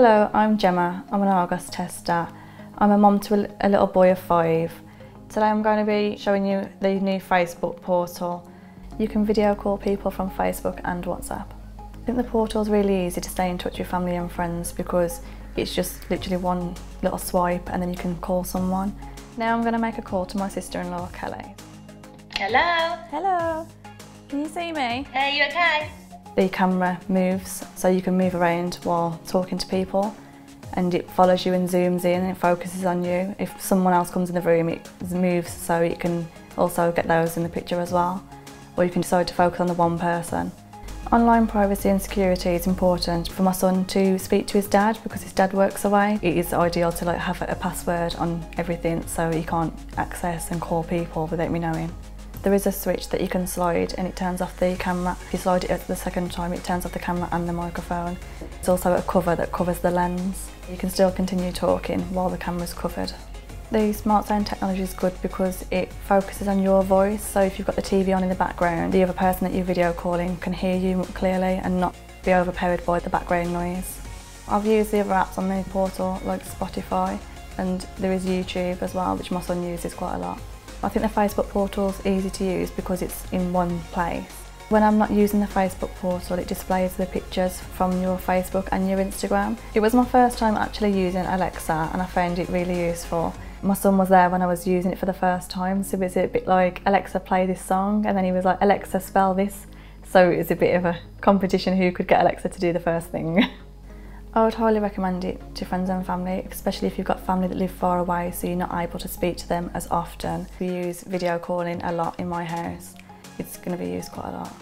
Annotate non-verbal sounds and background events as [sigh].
Hello, I'm Gemma. I'm an Argos tester. I'm a mom to a little boy of five. Today I'm going to be showing you the new Facebook portal. You can video call people from Facebook and WhatsApp. I think the portal is really easy to stay in touch with family and friends because it's just literally one little swipe and then you can call someone. Now I'm going to make a call to my sister-in-law Kelly. Hello. Hello, can you see me? Hey, you okay? The camera moves so you can move around while talking to people and it follows you and zooms in and it focuses on you. If someone else comes in the room it moves so it can also get those in the picture as well or you can decide to focus on the one person. Online privacy and security is important for my son to speak to his dad because his dad works away. It is ideal to like have a password on everything so he can't access and call people without me knowing. There is a switch that you can slide and it turns off the camera. If you slide it the second time, it turns off the camera and the microphone. It's also a cover that covers the lens. You can still continue talking while the camera's covered. The smart sound technology is good because it focuses on your voice. So if you've got the TV on in the background, the other person that you're video calling can hear you clearly and not be overpowered by the background noise. I've used the other apps on the portal like Spotify and there is YouTube as well, which my son uses quite a lot. I think the Facebook portal is easy to use because it's in one place. When I'm not using the Facebook portal, it displays the pictures from your Facebook and your Instagram. It was my first time actually using Alexa and I found it really useful. My son was there when I was using it for the first time, so it was a bit like, Alexa play this song, and then he was like, Alexa spell this. So it was a bit of a competition who could get Alexa to do the first thing. [laughs] I would highly recommend it to friends and family, especially if you've got family that live far away so you're not able to speak to them as often. We use video calling a lot in my house. It's going to be used quite a lot.